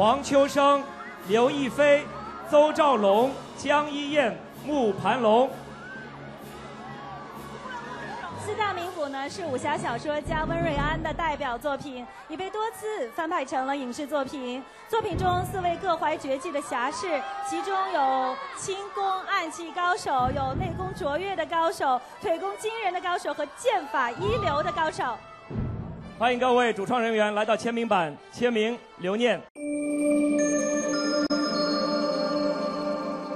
黄秋生刘亦菲邹兆龙江一燕穆盘龙。四大名捕呢是武侠小说家温瑞安的代表作品已被多次翻拍成了影视作品。作品中四位各怀绝技的侠士其中有轻功暗器高手有内功卓越的高手腿功惊人的高手和剑法一流的高手。欢迎各位主创人员来到签名版签名留念。